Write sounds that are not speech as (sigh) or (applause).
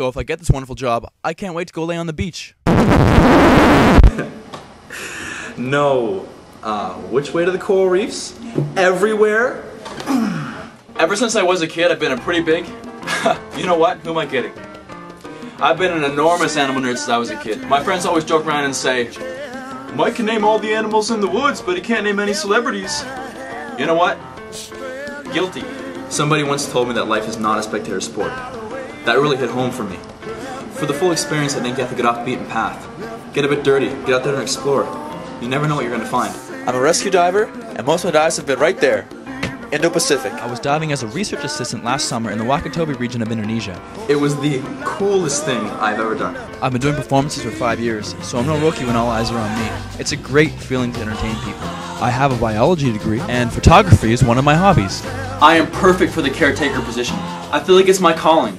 So if I get this wonderful job, I can't wait to go lay on the beach. (laughs) No. Uh, which way to the coral reefs? Everywhere? (clears throat) Ever since I was a kid, I've been a pretty big. (laughs) you know what? Who am I kidding? I've been an enormous animal nerd since I was a kid. My friends always joke around and say, Mike can name all the animals in the woods, but he can't name any celebrities. You know what? Guilty. Somebody once told me that life is not a spectator sport. That really hit home for me. For the full experience, I think you have to get off the beaten path. Get a bit dirty, get out there and explore. You never know what you're going to find. I'm a rescue diver, and most of my dives have been right there, Indo-Pacific. I was diving as a research assistant last summer in the Wakatobi region of Indonesia. It was the coolest thing I've ever done. I've been doing performances for five years, so I'm no rookie when all eyes are on me. It's a great feeling to entertain people. I have a biology degree, and photography is one of my hobbies. I am perfect for the caretaker position. I feel like it's my calling.